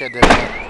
shit did that.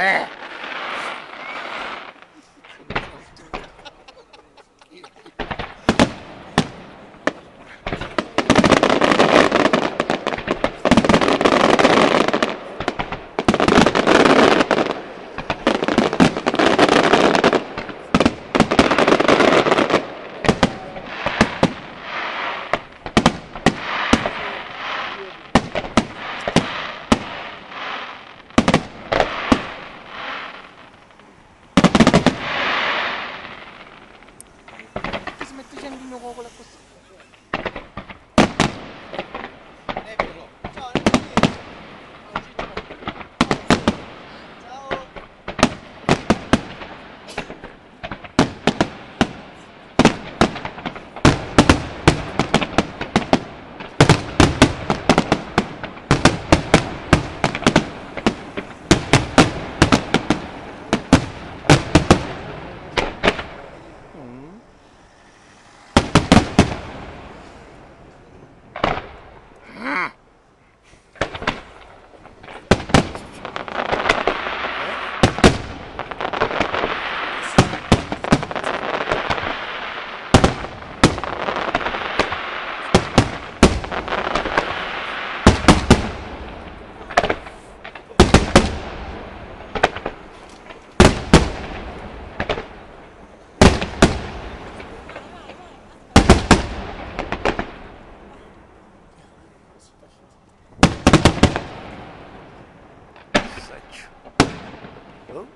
There. such. Boom.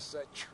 cassette.